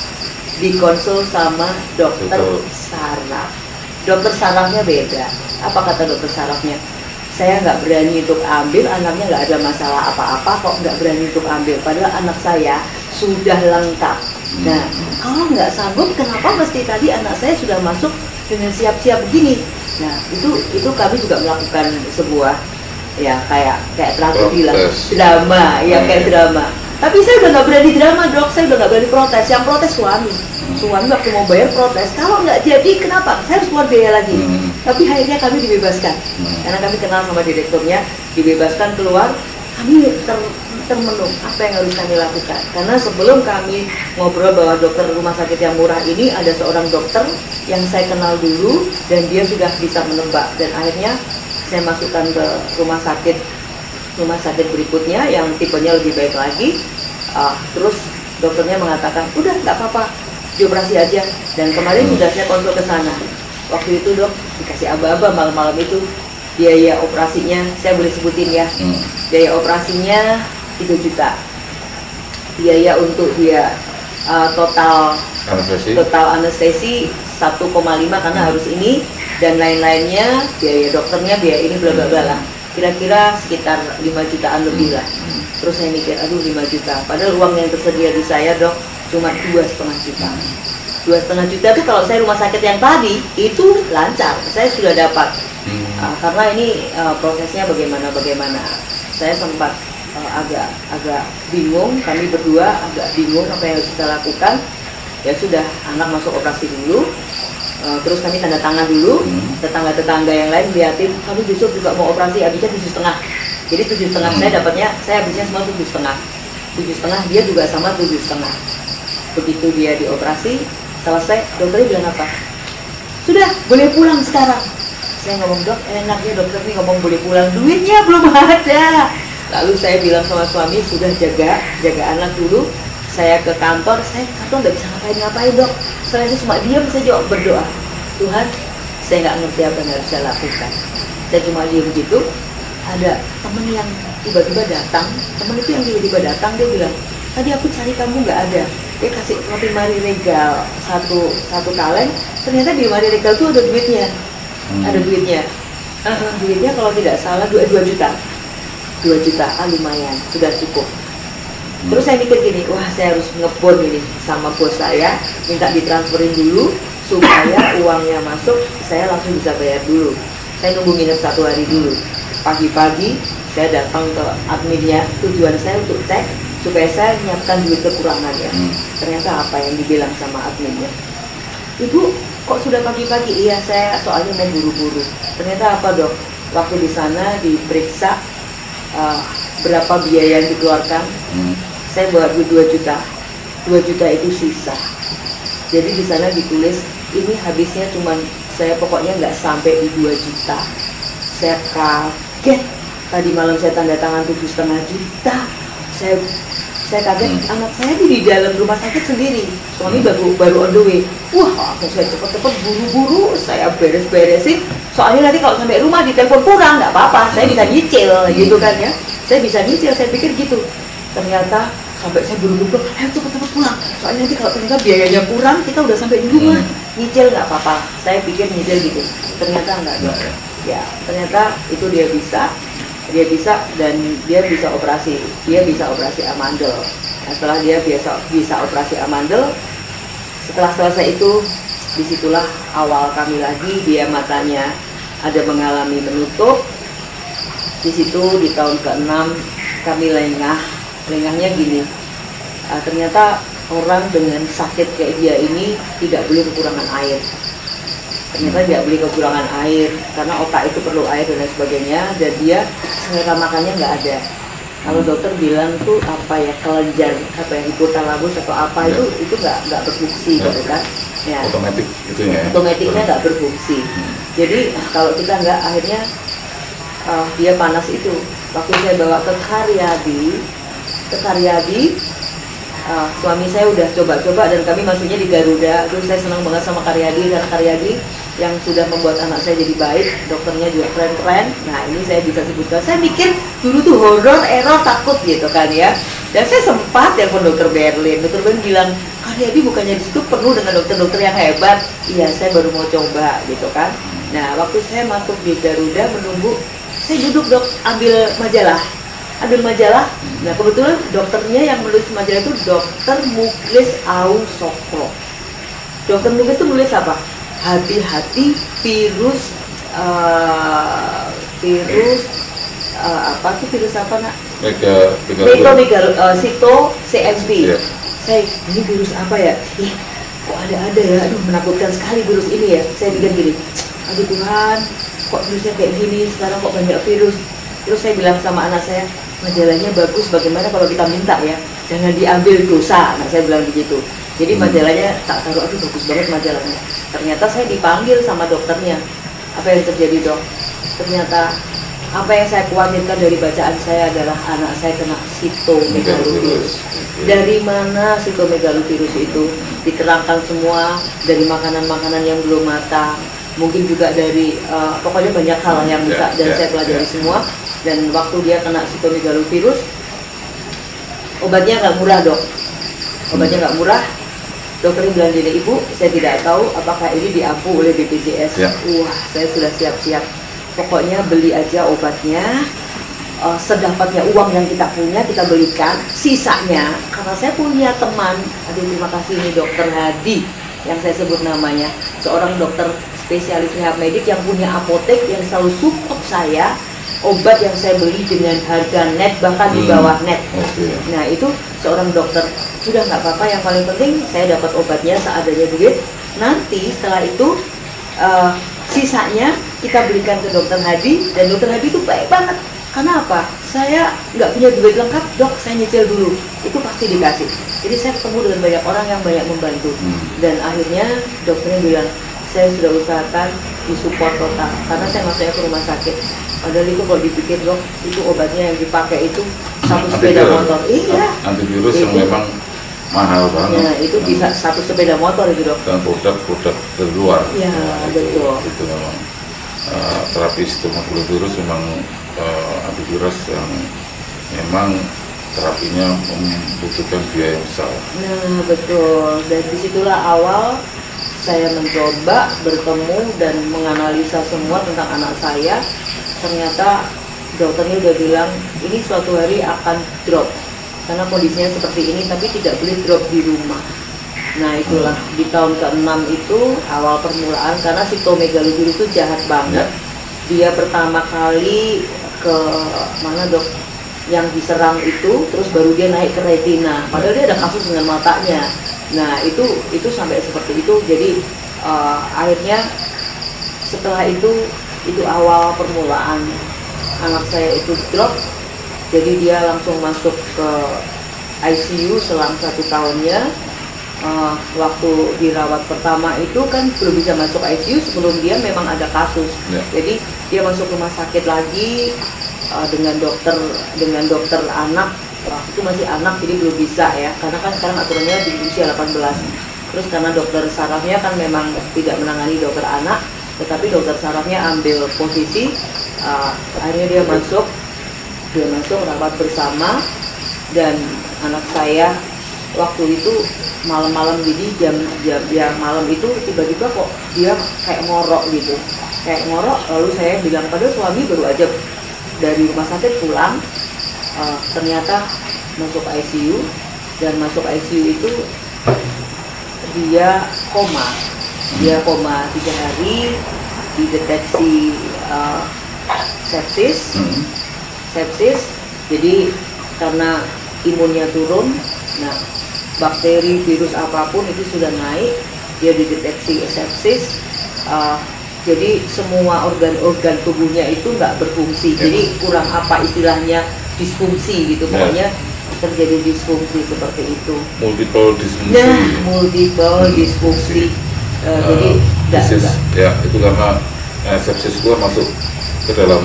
dikonsul sama dokter Betul. saraf. Dokter sarafnya beda. Apa kata dokter sarafnya? Saya nggak berani untuk ambil, anaknya nggak ada masalah apa-apa, kok nggak berani untuk ambil. Padahal anak saya sudah lengkap. Nah, kalau nggak sanggup, kenapa mesti tadi anak saya sudah masuk dengan siap-siap begini? Nah, itu itu kami juga melakukan sebuah ya kayak kayak tragedi lah Protes. drama ya Hmm. kayak drama tapi saya udah nggak berani drama dok. Saya udah nggak berani protes. Yang protes suami. Suami waktu mau bayar protes. Kalau nggak jadi kenapa? Saya harus keluar biaya lagi. Hmm. tapi akhirnya kami dibebaskan. Hmm. karena kami kenal sama direkturnya dibebaskan keluar. Kami ter, termenung apa yang harus kami lakukan. Karena sebelum kami ngobrol bahwa dokter rumah sakit yang murah ini ada seorang dokter yang saya kenal dulu dan dia sudah bisa menebak dan akhirnya saya masukkan ke rumah sakit rumah sakit berikutnya yang tipenya lebih baik lagi. Uh, terus dokternya mengatakan udah nggak apa-apa dioperasi aja. Dan kemarin sudah saya konsul ke sana. Waktu itu dok dikasih aba-aba malam-malam itu biaya operasinya saya boleh sebutin ya. Hmm. biaya operasinya 3 juta. Biaya untuk dia uh, total Anestesi. total anestesi 1,5 karena harus ini dan lain-lainnya biaya dokternya biaya ini bla bla bla lah kira-kira sekitar 5 jutaan lebih lah. Terus saya mikir aduh 5 juta. Padahal uang yang tersedia di saya dok cuma dua setengah juta. Dua setengah juta tuh kalau saya rumah sakit yang tadi itu lancar. Saya sudah dapat. Hmm. Uh, karena ini uh, prosesnya bagaimana bagaimana. Saya sempat uh, agak agak bingung. Kami berdua agak bingung apa yang harus kita lakukan. Ya sudah anak masuk operasi dulu Uh, terus kami tanda tangan dulu Hmm. tetangga-tetangga yang lain liatin kami besok juga mau operasi habisnya tujuh setengah. Jadi tujuh setengah Hmm. saya dapatnya saya habisnya semua tujuh setengah. Tujuh setengah dia juga sama tujuh setengah. Begitu dia dioperasi selesai dokternya bilang apa? Sudah boleh pulang sekarang. Saya ngomong dok enaknya dokter nih ngomong boleh pulang duitnya belum ada. Lalu saya bilang sama suami sudah jaga jaga anak dulu saya ke kantor saya kantor nggak bisa ngapain-ngapain dok. Saya cuma diam saja berdoa. Tuhan saya nggak ngerti apa yang harus saya lakukan. Saya cuma diam gitu. Ada temen yang tiba-tiba datang. Temen itu yang tiba-tiba datang dia bilang tadi aku cari kamu nggak ada. Dia kasih roti mari regal satu satu kaleng. Ternyata di mari regal tuh ada duitnya. Hmm. ada duitnya. Eh, duitnya kalau tidak salah dua, dua juta. Dua juta ah lumayan. Sudah cukup terus saya mikir gini wah saya harus ngebon ini sama bos saya minta ditransferin dulu supaya uangnya masuk saya langsung bisa bayar dulu. Saya nunggu nginep satu hari dulu. Pagi-pagi saya datang ke adminnya tujuan saya untuk cek supaya saya menyiapkan duit kekurangannya Hmm. ternyata apa yang dibilang sama adminnya? Ibu kok sudah pagi-pagi? Iya saya soalnya mau buru-buru. Ternyata apa dok? Waktu di sana diperiksa uh, berapa biaya yang dikeluarkan? Hmm. Saya bawa duit 2 juta. 2 juta itu sisa. Jadi di sana ditulis ini habisnya cuman saya pokoknya nggak sampai di 2 juta. Saya kaget. Tadi malam saya tanda tangan tujuh setengah juta. Saya saya kaget. Anak saya di, dalam rumah sakit sendiri. Suami baru baru on the way. Wah langsung saya cepet-cepet buru-buru. Saya beres-beresin. Soalnya nanti kalau sampai rumah di telepon kurang nggak apa-apa. Saya bisa nyicil gitu kan ya. Saya bisa nyicil. Saya pikir gitu ternyata sampai saya buru-buru ayo cepet-cepet pulang. Soalnya nanti kalau ternyata biayanya kurang kita udah sampai di rumah. Nyicil nggak apa-apa. Saya pikir nyicil gitu. Ternyata nggak dok. Nggak, ya ternyata itu dia bisa. Dia bisa dan dia bisa operasi. Dia bisa operasi amandel. Nah, setelah dia biasa bisa operasi amandel setelah selesai itu di situlah awal kami lagi dia matanya ada mengalami menutup. Di situ di tahun ke-6 kami lengah lengahnya gini ah, ternyata orang dengan sakit kayak dia ini tidak boleh kekurangan air. Ternyata tidak boleh kekurangan air karena otak itu perlu air dan lain sebagainya dan dia selera makannya nggak ada. Kalau dokter bilang tuh apa ya kelenjar apa ya hipotalamus atau apa Ya. itu itu nggak nggak berfungsi Ya. gitu kan? Ya. Otomatis itu ya. otomatiknya nggak berfungsi. Hmm. jadi kalau kita nggak akhirnya ah, dia panas itu. Waktu saya bawa ke Karyadi ke Karyadi. Ah, suami saya udah coba-coba dan kami masuknya di Garuda. Terus saya senang banget sama Karyadi karena Karyadi yang sudah membuat anak saya jadi baik. Dokternya juga keren-keren. Nah ini saya bisa sebutkan. Saya mikir dulu tuh horor error takut gitu kan ya. Dan saya sempat telepon dokter Berlin. Dokter Berlin bilang Karyadi bukannya di situ penuh dengan dokter-dokter yang hebat. Iya saya baru mau coba gitu kan. Nah waktu saya masuk di Garuda menunggu saya duduk dok ambil majalah ambil majalah nah kebetulan dokternya yang menulis majalah itu dokter Muklis Au Sokro dokter Muklis itu menulis apa hati-hati virus eh, virus eh, apa tuh virus apa nak Mega, mega, Mega Mega uh, Sito CMV. Iya. Saya ini virus apa ya? Ih, kok ada-ada ya? Aduh menakutkan sekali virus ini ya. Saya pikir gini, aduh Tuhan, kok virusnya kayak gini? Sekarang kok banyak virus? Terus saya bilang sama anak saya, majalahnya bagus bagaimana kalau kita minta ya? Jangan diambil dosa. Nah saya bilang begitu. Jadi Hmm. majalahnya tak taruh aduh bagus banget majalahnya. Ternyata saya dipanggil sama dokternya. Apa yang terjadi dok? Ternyata apa yang saya khawatirkan dari bacaan saya adalah anak saya kena sitomegalovirus. Dari mana sitomegalovirus itu? Diterangkan semua dari makanan-makanan yang belum matang. Mungkin juga dari eh, pokoknya banyak hal yang bisa Ya, dan ya, saya pelajari ya. semua dan waktu dia kena sitomegalovirus obatnya nggak murah dok. Obatnya nggak murah. Dokternya bilang gini ibu saya tidak tahu apakah ini diampu oleh BPJS Ya. wah saya sudah siap-siap. Pokoknya beli aja obatnya. Eh, sedapatnya uang yang kita punya kita belikan. Sisanya karena saya punya teman aduh terima kasih ini dokter Hadi yang saya sebut namanya. Seorang dokter spesialis rehab medik yang punya apotek yang selalu support saya obat yang saya beli dengan harga net bahkan di Hmm. bawah net Oke. Nah itu seorang dokter sudah nggak apa-apa yang paling penting saya dapat obatnya seadanya duit. Nanti setelah itu eh, sisanya kita belikan ke dokter Hadi dan dokter Hadi itu baik banget. Karena apa? Saya nggak punya duit lengkap, dok saya nyicil dulu. Itu pasti dikasih. Jadi saya ketemu dengan banyak orang yang banyak membantu. Hmm. Dan akhirnya dokternya bilang, saya sudah usahakan disupport total karena saya masuknya ke rumah sakit. Padahal itu kalau dipikir dok, itu obatnya yang dipakai itu satu sepeda motor. Iya. Antivirus yang memang mahal banget. Nah itu Hmm. bisa satu sepeda motor itu dok. dan produk-produk dari luar. Ya, itu, betul. Itu memang uh, terapi virus memang uh, antivirus yang memang terapinya membutuhkan biaya yang besar. Nah betul. Dan di situlah awal saya mencoba bertemu dan menganalisa semua tentang anak saya. Ternyata dokternya udah bilang ini suatu hari akan drop karena kondisinya seperti ini tapi tidak boleh drop di rumah. Nah itulah di tahun ke-6 itu awal permulaan karena sitomegalovirus itu jahat banget. Dia pertama kali ke mana dok yang diserang itu terus baru dia naik ke retina. Padahal dia ada kasus dengan matanya. Nah itu itu sampai seperti itu. Jadi eh, akhirnya setelah itu itu awal permulaan anak saya itu drop. Jadi dia langsung masuk ke ICU selang satu tahunnya uh, waktu dirawat pertama itu kan belum bisa masuk ICU sebelum dia memang ada kasus. Ya. Jadi dia masuk rumah sakit lagi uh, dengan dokter dengan dokter anak. Wah, itu masih anak jadi belum bisa ya. Karena kan sekarang aturannya di usia 18. Terus karena dokter sarafnya kan memang tidak menangani dokter anak, tetapi dokter sarafnya ambil posisi uh, akhirnya dia masuk dia masuk rapat bersama dan anak saya waktu itu malam-malam jadi jam jam ya malam itu tiba-tiba kok dia kayak ngorok gitu. Kayak ngorok lalu saya bilang pada suami baru aja dari rumah sakit pulang eh, ternyata masuk ICU dan masuk ICU itu dia koma dia koma tiga hari dideteksi eh, sepsis Hmm. sepsis jadi karena imunnya turun nah bakteri virus apa pun itu sudah naik dia dideteksi sepsis uh, jadi semua organ-organ tubuhnya itu nggak berfungsi Ya. jadi kurang apa istilahnya disfungsi gitu Ya. pokoknya terjadi disfungsi seperti itu Multiple disfungsi. nah multiple disfungsi Uh, jadi Uh, nggak- disease. ya itu karena eh, sepsis itu masuk ke dalam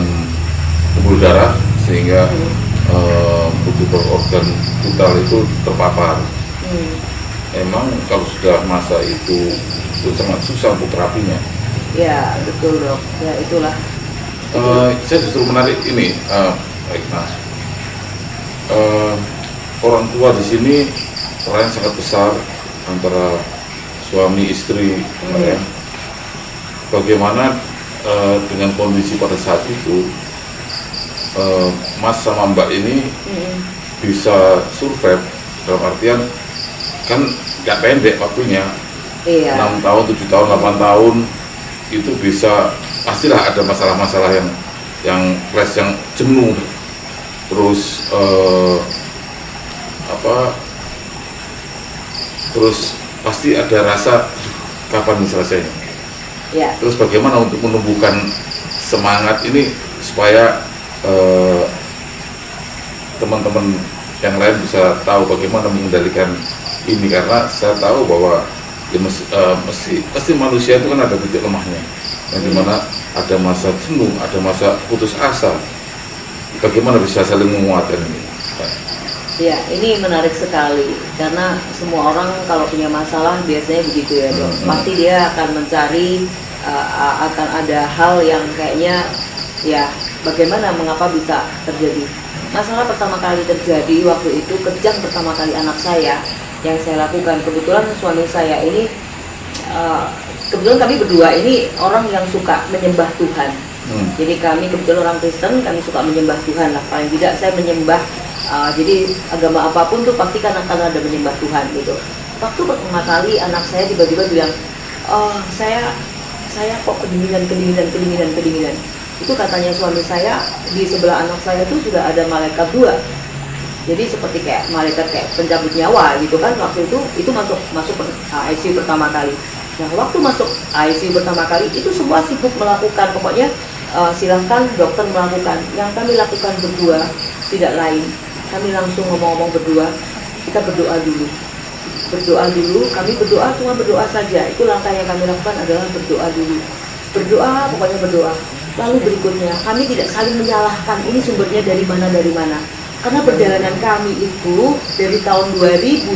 pembuluh darah sehingga Hmm. eh, multiple organ vital itu terpapar. hmm. Emang kalau sudah masa itu itu sangat susah untuk terapinya. ya betul dok ya itulah Eh, saya justru menarik ini, eh, baik mas. Eh, orang tua di sini peran sangat besar antara suami istri, Hmm. ya. Bagaimana eh, dengan kondisi pada saat itu, eh, Mas sama Mbak ini Hmm. bisa survive dalam artian kan nggak pendek waktunya iya 6 tahun, 7 tahun, 8 tahun itu bisa pastilah ada masalah-masalah yang yang clash yang jenuh terus eh, apa terus pasti ada rasa "Aduh, kapan nih selesainya ya. Terus bagaimana untuk menumbuhkan semangat ini supaya eh, teman-teman yang lain bisa tahu bagaimana mengendalikan ini? Karena saya tahu bahwa ya mesti, uh, mesti, mesti manusia itu kan ada titik lemahnya. Yang di mana ada masa jenuh, ada masa putus asa. Bagaimana bisa saling menguatkan ini? Ya, ini menarik sekali karena semua orang kalau punya masalah biasanya begitu ya, dok. Hmm. Pasti dia akan mencari uh, akan ada hal yang kayaknya ya bagaimana mengapa bisa terjadi. Masalah pertama kali terjadi waktu itu kejang pertama kali anak saya yang saya lakukan. Kebetulan suami saya ini uh, kebetulan kami berdua ini orang yang suka menyembah Tuhan. Hmm. Jadi kami kebetulan orang Kristen, kami suka menyembah Tuhan lah. Paling tidak saya menyembah uh, jadi agama apa pun tuh pasti kan akan ada menyembah Tuhan gitu. Waktu pertama kali anak saya tiba-tiba bilang oh saya saya kok kedinginan kedinginan kedinginan kedinginan. Itu katanya suami saya di sebelah anak saya tuh sudah ada malaikat dua. Jadi seperti kayak malaikat kayak pencabut nyawa gitu kan waktu itu itu masuk masuk uh, ICU pertama kali. Nah waktu masuk ICU pertama kali itu semua sibuk melakukan. Pokoknya uh, silahkan dokter melakukan. Yang kami lakukan berdua tidak lain. Kami langsung ngomong-ngomong berdua. Kita berdoa dulu. Berdoa dulu. Kami berdoa cuma berdoa saja. Itu langkah yang kami lakukan adalah berdoa dulu. Berdoa pokoknya berdoa. Lalu berikutnya kami tidak saling menyalahkan ini sumbernya dari mana dari mana. Karena perjalanan kami itu dari tahun 2009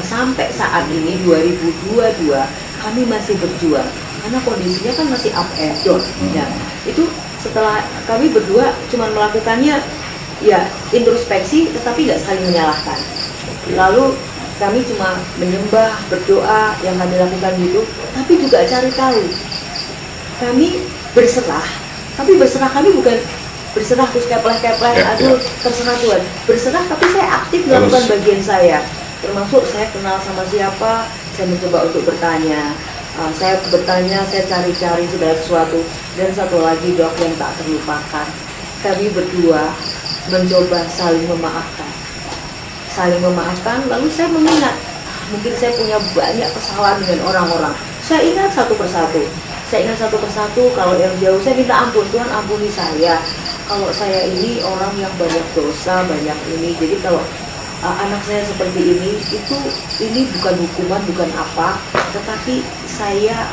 sampai saat ini 2022 kami masih berjuang karena kondisinya kan masih up and down. Ya. Itu setelah kami berdua cuma melakukannya ya introspeksi tetapi nggak saling menyalahkan. Lalu kami cuma menyembah berdoa yang kami lakukan gitu tapi juga cari tahu. Kami berserah. Tapi berserah kami bukan berserah terus kepleh-kepleh ya, aduh ya. terserah Tuhan. Berserah tapi saya aktif melakukan bagian saya. Termasuk saya kenal sama siapa saya mencoba untuk bertanya uh, saya bertanya saya cari-cari segala sesuatu. Dan satu lagi dok yang tak terlupakan kami berdua mencoba saling memaafkan. Saling memaafkan lalu saya mengingat mungkin saya punya banyak kesalahan dengan orang-orang. Saya ingat satu persatu. Saya ingat satu persatu kalau yang jauh saya minta ampun. Tuhan ampuni saya. Kalau saya ini orang yang banyak dosa banyak ini. Jadi kalau uh, anak saya seperti ini itu ini bukan hukuman bukan apa tetapi saya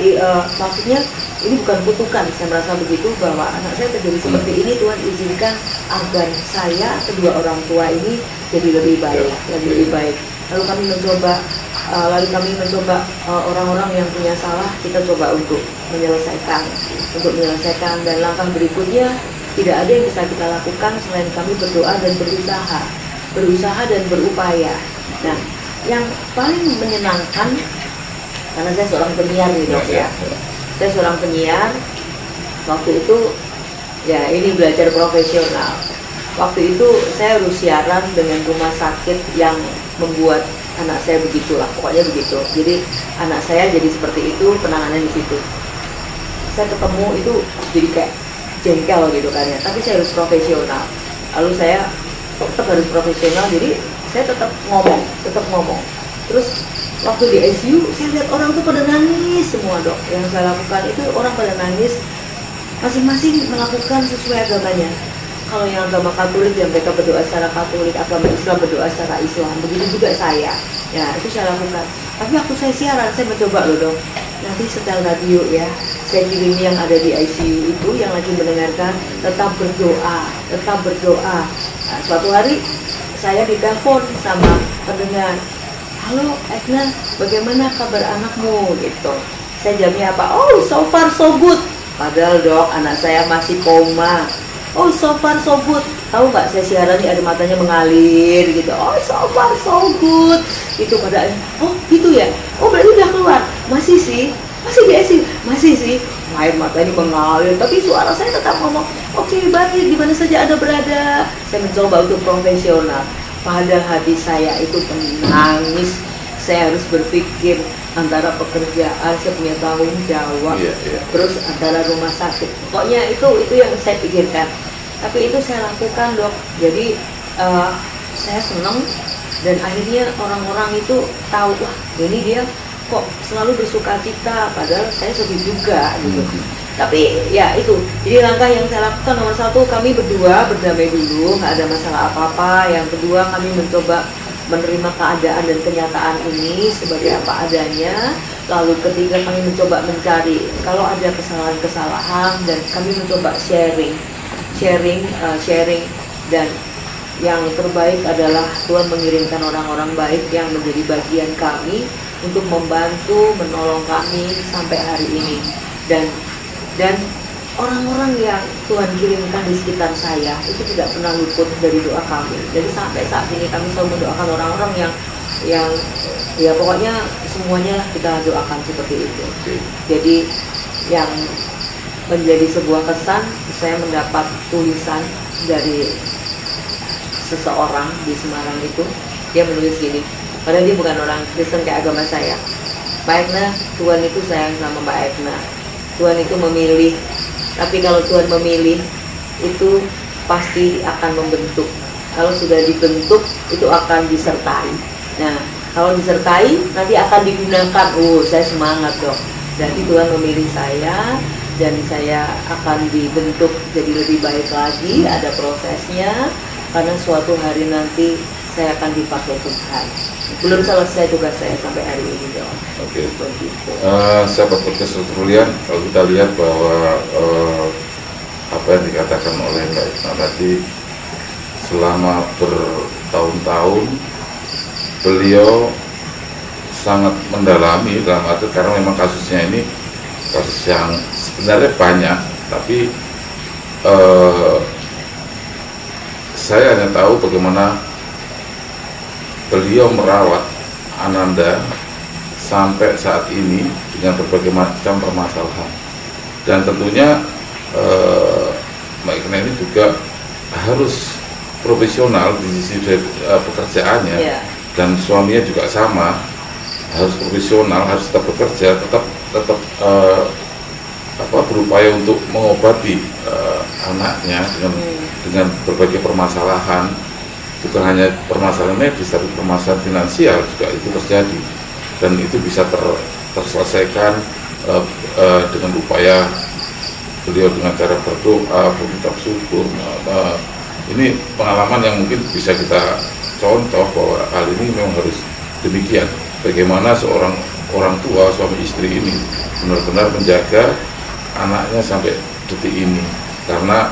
uh, maksudnya ini bukan kutukan. Saya merasa begitu bahwa anak saya terjadi seperti ini Tuhan izinkan agar saya kedua orang tua ini jadi lebih baik ya. lebih lebih baik. Lalu kami mencoba uh, lalu kami mencoba orang orang-orang yang punya salah kita coba untuk menyelesaikan untuk menyelesaikan. Dan langkah berikutnya tidak ada yang bisa kita lakukan selain kami berdoa dan berusaha berusaha dan berupaya. Nah yang paling menyenangkan karena saya seorang penyiar nih dok ya, ya. saya seorang penyiar waktu itu ya ini belajar profesional. Waktu itu saya harus siaran dengan rumah sakit yang membuat anak saya begitulah pokoknya begitu. Jadi anak saya jadi seperti itu penanganan di situ. Saya ketemu itu jadi kayak jengkel gitu kan ya. Tapi saya harus profesional. Lalu saya tetap harus profesional jadi saya tetap ngomong tetap ngomong. Terus waktu di ICU saya lihat orang tuh pada nangis semua dok. Yang saya lakukan itu orang pada nangis masing-masing melakukan sesuai agamanya. Kalau yang agama Katolik yang mereka berdoa secara Katolik agama Islam berdoa secara Islam begitu juga saya. Ya itu saya lakukan. Tapi waktu saya siaran saya mencoba loh dok nanti setel radio ya. Saya kirim yang ada di ICU itu yang lagi mendengarkan tetap berdoa tetap berdoa. Nah, suatu hari saya ditelepon sama pendengar halo Edna bagaimana kabar anakmu? Gitu. Saya jamnya apa? Oh so far so good. Padahal dok anak saya masih koma oh so far so good. Tahu nggak saya siaran nih ada matanya mengalir gitu. Oh so far so good. Itu pada oh gitu ya? Oh berarti udah keluar. Masih sih masih di ICU masih sih. Air mata ini mengalir tapi suara saya tetap ngomong oke okay, baik di mana saja ada berada? Saya mencoba untuk profesional. Pada hati saya itu menangis saya harus berpikir antara pekerjaan saya punya tanggung jawab yeah, yeah. terus antara rumah sakit. Pokoknya itu itu yang saya pikirkan. Tapi itu saya lakukan dok. Jadi uh, saya senang dan akhirnya orang-orang itu tahu wah ini dia kok selalu bersuka cita padahal saya sedih juga gitu. Hmm. tapi ya itu. Jadi langkah yang saya lakukan nomor satu kami berdua berdamai dulu nggak ada masalah apa-apa. Yang kedua kami mencoba menerima keadaan dan kenyataan ini sebagai apa adanya. Lalu ketiga kami mencoba mencari kalau ada kesalahan-kesalahan dan kami mencoba sharing. Sharing uh, sharing. Dan yang terbaik adalah Tuhan mengirimkan orang-orang baik yang menjadi bagian kami untuk membantu menolong kami sampai hari ini. Dan dan orang-orang yang Tuhan kirimkan di sekitar saya itu tidak pernah luput dari doa kami. Jadi sampai saat ini kami selalu mendoakan orang-orang yang yang ya pokoknya semuanya kita doakan seperti itu. Jadi yang menjadi sebuah kesan saya mendapat tulisan dari seseorang di Semarang itu dia menulis gini padahal dia bukan orang Kristen kayak agama saya Mbak Ekna Tuhan itu sayang sama Mbak Ekna Tuhan itu memilih tapi kalau Tuhan memilih itu pasti akan membentuk. Kalau sudah dibentuk itu akan disertai. Nah kalau disertai nanti akan digunakan. Oh saya semangat dong. Jadi Tuhan memilih saya dan saya akan dibentuk jadi lebih baik lagi. Ada prosesnya karena suatu hari nanti saya akan dipakai Tuhan belum selesai tugas saya sampai hari ini dong Oke. Uh, sahabat podcast Tertulian, kalau kita lihat bahwa uh, apa yang dikatakan oleh Mbak Isma tadi selama bertahun-tahun beliau sangat mendalami dalam arti karena memang kasusnya ini kasus yang sebenarnya banyak tapi uh, saya hanya tahu bagaimana beliau merawat Ananda sampai saat ini dengan berbagai macam permasalahan dan tentunya eh, Mbak Ikna ini juga harus profesional di sisi eh, pekerjaannya yeah. dan suaminya juga sama harus profesional harus tetap bekerja tetap tetap eh, apa berupaya untuk mengobati eh, anaknya dengan hmm. dengan berbagai permasalahan bukan hanya permasalahan medis tapi permasalahan finansial juga itu terjadi dan itu bisa ter, terselesaikan uh, uh, dengan upaya beliau dengan cara berdoa, mengucap syukur. Uh, ini pengalaman yang mungkin bisa kita contoh bahwa hal ini memang harus demikian. Bagaimana seorang orang tua suami istri ini benar-benar menjaga anaknya sampai detik ini karena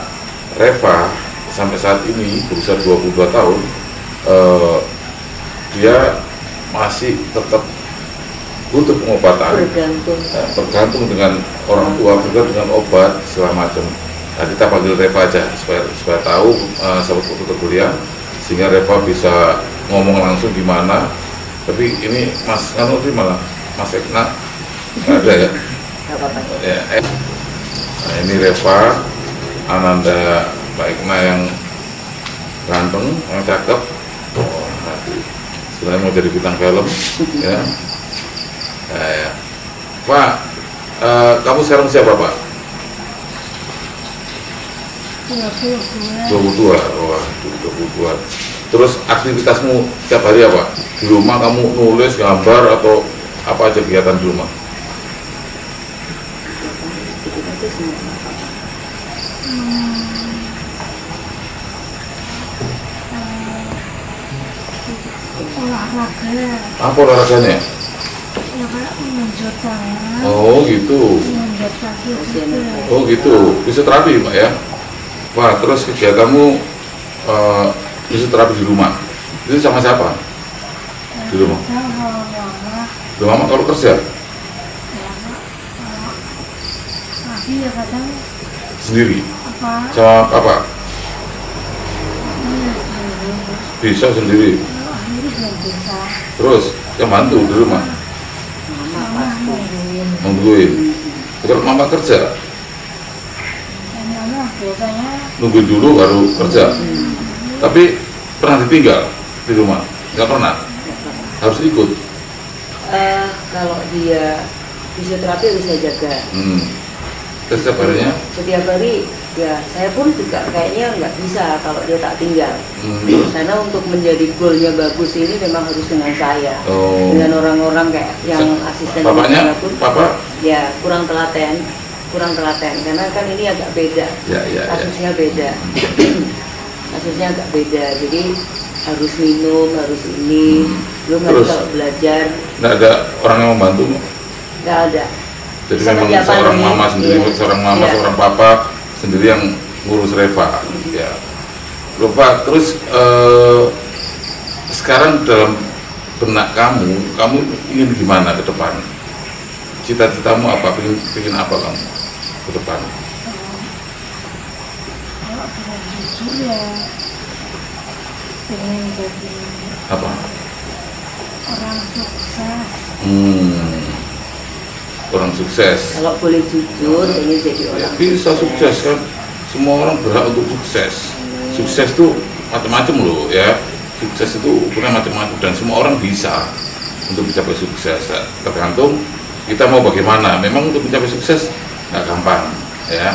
Reva sampai saat ini berusia 22 tahun uh, dia masih tetap butuh pengobatan. Bergantung. Ya, bergantung dengan orang tua bergantung dengan obat segala macam. Nah, kita panggil Reva aja supaya supaya tahu uh, sahabat foto kuliah sehingga Reva bisa ngomong langsung gimana. Tapi ini Mas Kanu malah Mas Ekna nggak ada ya? Ya eh. nah, ini Reva Ananda Mbak Ekna yang ganteng yang cakep oh, sebenarnya mau jadi bintang film ya Ya, ya. Pak, uh, kamu sekarang siapa Pak? 22. 22, wah 22. Terus aktivitasmu setiap hari apa? Di rumah kamu nulis, gambar atau apa aja kegiatan di rumah? Olahraga. Apa olahraganya? Oh gitu. Oh gitu. Bisa terapi mbak ya. Wah terus kegiatanmu uh, bisa terapi di rumah. Itu sama siapa? Di rumah. Di rumah kalau kerja? Sendiri. Sama apa? Bisa sendiri. Terus yang bantu di rumah? Nungguin kalau mama kerja? Nungguin dulu baru kerja. Tapi pernah ditinggal di rumah? Nggak pernah? Harus ikut? Uh, kalau dia fisioterapi harus saya jaga. Hmm. setiap harinya? Setiap hari ya saya pun juga kayaknya nggak bisa kalau dia tak tinggal hmm. karena untuk menjadi goalnya bagus ini memang harus dengan saya oh. dengan orang-orang kayak yang asisten bapaknya pun papa ya kurang telaten kurang telaten karena kan ini agak beda Ya, ya, ya. kasusnya beda kasusnya agak beda jadi harus minum harus ini Hmm. belum Terus? kalau belajar Nggak ada orang yang membantu. nggak ada Jadi Semenjak memang seorang mama sendiri, iya. seorang mama, Iya. seorang papa sendiri yang ngurus Reva. Ya. Loh Pak, terus eh, sekarang dalam benak kamu, kamu ingin gimana ke depan? Cita-citamu apa? Pengen, pengen apa kamu ke depan? kalau jujur ya pengen jadi Apa? orang sukses Hmm, orang sukses. kalau boleh jujur ini jadi Ya, orang bisa sukses kan. Semua orang berhak untuk sukses. Sukses itu macam-macam loh ya. Sukses itu ukuran macam-macam dan semua orang bisa untuk mencapai sukses. Nah, Tergantung kita mau bagaimana. Memang untuk mencapai sukses nggak gampang ya.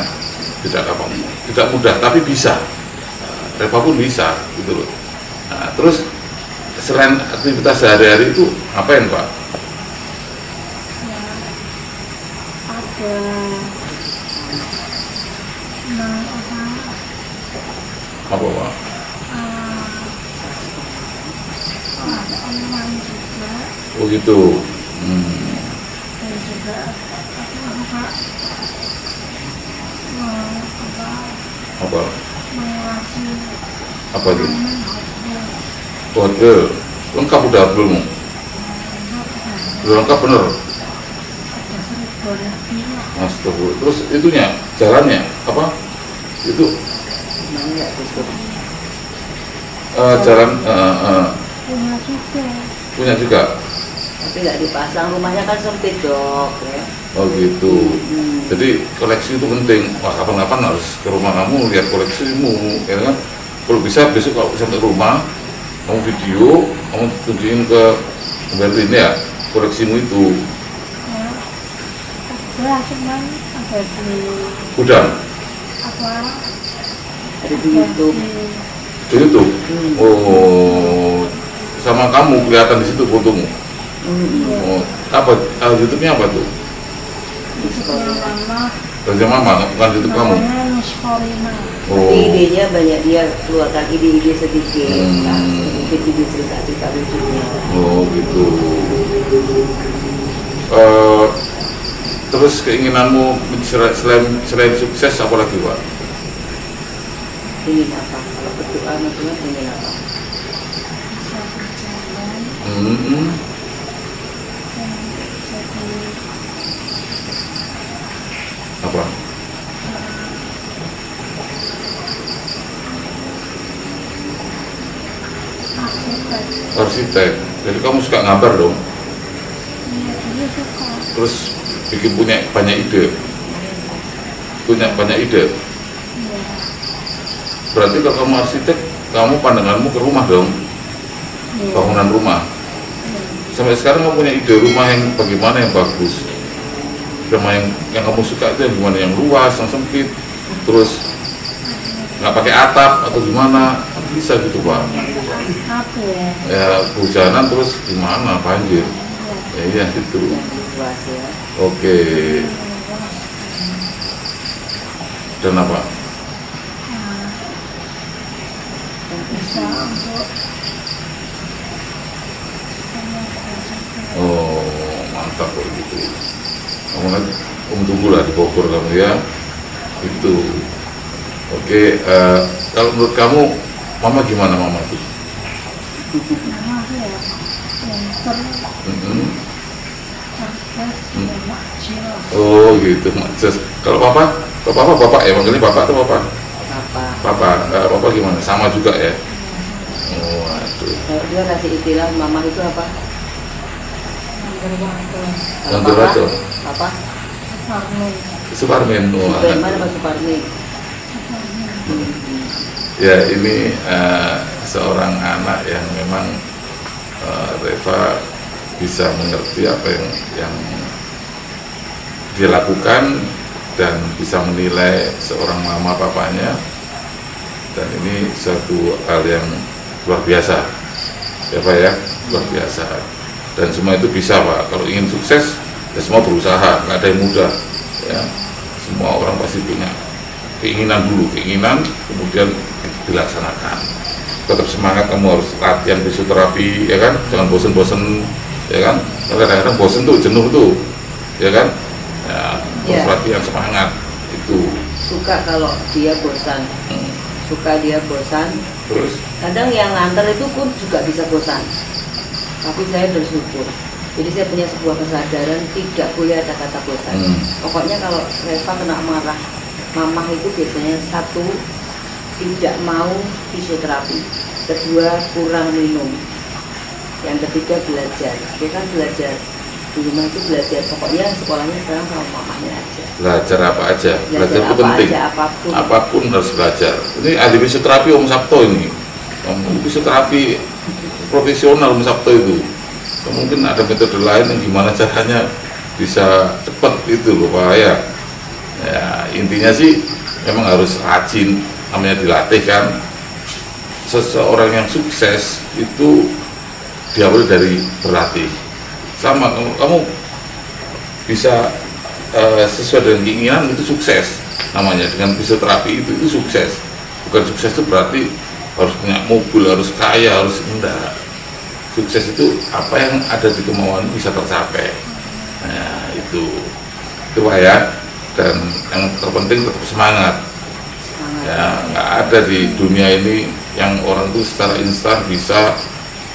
Tidak gampang, tidak mudah, tapi bisa. Nah, Reva pun bisa gitu loh. Nah, terus selain aktivitas sehari-hari itu ngapain Pak? ya nah apa Apa Pak? ah, ada online juga Oh gitu. Hmm. dan juga mau apa Apa? mengawasi Apa itu? hotel lengkap udah belum? Lengkap bener. ada seribu lebih lah Astagfirullah. Terus itunya jalannya apa? Itu eh, jalan eh, eh, punya juga punya juga. tapi nggak dipasang rumahnya kan sempit dok ya Oh gitu. Hmm. Jadi koleksi itu penting. Wah kapan-kapan harus ke rumah kamu lihat koleksimu, ya kan? Kalau bisa besok kalau sampai rumah, kamu video, kamu tunjukin ke Berlin ya koleksimu itu. Ada cuman ada di Udah apa ada di YouTube di YouTube. Hmm. Oh, sama kamu kelihatan di situ fotomu. Hmm. Oh, apa? ah, YouTube-nya apa tuh? yang lama Raja Mama, bukan YouTube kamu. Oh, Tapi idenya banyak dia keluarkan ide-ide sedikit, Hmm. nah, sedikit ide cerita-cerita lucunya. oh gitu. Eh, terus keinginanmu selain, selain, sukses apa lagi Pak? Ingin apa? Kalau berdoa Tuhan ingin apa? bisa berjalan Hmm, dan jadi apa? arsitek Arsitek. Jadi kamu suka gambar dong. iya dia suka Terus bikin punya banyak ide. Punya banyak ide. iya Berarti kalau kamu arsitek, kamu pandanganmu ke rumah dong, iya. Bangunan rumah. iya. sampai sekarang kamu punya ide rumah yang bagaimana yang bagus? Rumah yang yang kamu suka itu yang gimana? Yang luas yang sempit. Terus nggak pakai atap atau gimana? Bisa gitu pak. Ya? Ya hujanan terus gimana banjir. Ya iya gitu Yang luas ya. oke. Dan apa? Bisa untuk oh mantap kok gitu. Kamu nanti om tunggu lah di Bogor kamu ya. Itu. Oke eh, kalau menurut kamu mama gimana mama tuh? Nah, ya, pinter, Mm-mm. cerdas, Hmm. dan makjil. Oh gitu, Mas. Kalau papa, kalau papa bapak ya, manggilnya bapak atau papa? Apa? Papa, eh, papa gimana? Sama juga ya? Oh, aduh. Kalau dia kasih istilah mama itu apa? Papa, betul. Apa? Parmen, Suparmen. Oh, Superman aduh. apa? Parmen. Ya ini eh, seorang anak yang memang eh, Reva bisa mengerti apa yang yang dia lakukan dan bisa menilai seorang mama papanya. Dan ini suatu hal yang luar biasa. Ya Pak ya? Luar biasa. Dan semua itu bisa Pak. Kalau ingin sukses ya semua berusaha. Nggak ada yang mudah ya. Semua orang pasti punya keinginan dulu. Keinginan kemudian dilaksanakan. Tetap semangat kamu harus latihan fisioterapi ya kan? Jangan bosen-bosen ya kan? Kadang-kadang bosen tuh jenuh tuh. Ya kan? Ya, terus Ya. latihan semangat. Itu. Suka kalau dia bosan. Hmm. suka dia bosan. Terus? Kadang yang nganter itu pun juga bisa bosan. Tapi saya bersyukur. Jadi saya punya sebuah kesadaran tidak boleh ada kata bosan. Hmm. pokoknya kalau Reva kena marah mamah itu biasanya satu tidak mau fisioterapi. Kedua kurang minum yang ketiga belajar. Dia kan belajar di rumah itu belajar. Pokoknya sekolahnya sekarang sama mamahnya aja. Belajar apa aja? Belajar itu apa penting. aja apa pun. Apa pun harus belajar. Ini ahli fisioterapi Om Sabto ini. Om fisioterapi profesional Om Sabto itu. Mungkin ada metode lain yang gimana caranya bisa cepat itu loh Pak ya. Ya intinya sih memang harus rajin. Namanya dilatih kan. Seseorang yang sukses itu diawali dari berlatih. Sama kamu, kamu bisa eh, sesuai dengan keinginan itu sukses namanya. Dengan fisioterapi itu itu sukses. Bukan sukses itu berarti harus punya mobil harus kaya harus enggak. Sukses itu apa yang ada di kemauan bisa tercapai. Nah itu. Itu ya. Dan yang terpenting tetap semangat. Semangat. ya nggak ada di dunia ini yang orang itu secara instan bisa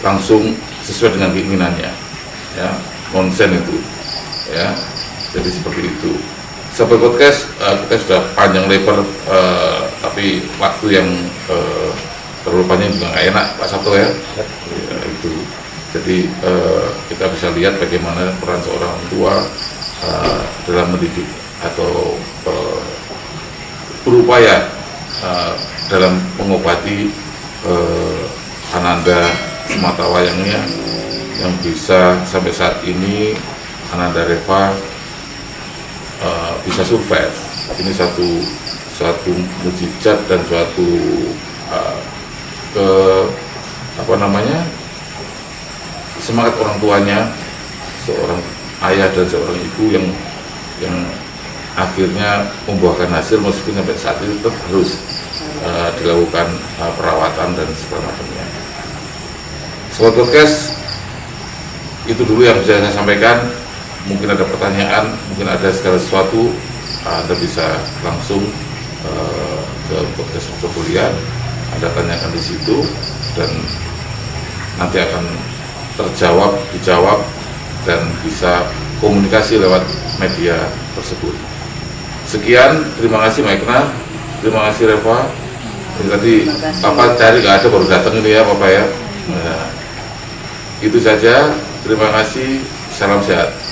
langsung sesuai dengan keinginannya. Ya konsen itu. Ya jadi seperti itu. Sampai podcast eh, kita sudah panjang lebar eh, tapi waktu yang eh, terlalu panjang juga nggak enak Pak Sabto ya. Ya, itu. Jadi eh, kita bisa lihat bagaimana peran seorang orang tua eh, dalam mendidik atau eh, berupaya eh, dalam mengobati eh, Ananda semata wayangnya yang bisa sampai saat ini Ananda Reva eh, bisa survive. Ini satu suatu mujizat dan suatu eh, ke apa namanya semangat orang tuanya seorang ayah dan seorang ibu yang yang akhirnya membuahkan hasil meskipun sampai saat tetap harus eh, dilakukan eh, perawatan dan segala macamnya. Sobat podcast itu dulu yang bisa saya sampaikan. Mungkin ada pertanyaan, mungkin ada segala sesuatu, Anda bisa langsung eh, ke podcast Dokter Kuliah. Anda tanyakan di situ dan nanti akan terjawab, dijawab dan bisa komunikasi lewat media tersebut. Sekian, terima kasih Maikna, terima kasih Reva. Ini tadi. Papa cari nggak ada baru datang ini ya Papa ya. Nah, itu saja. Terima kasih. Salam sehat.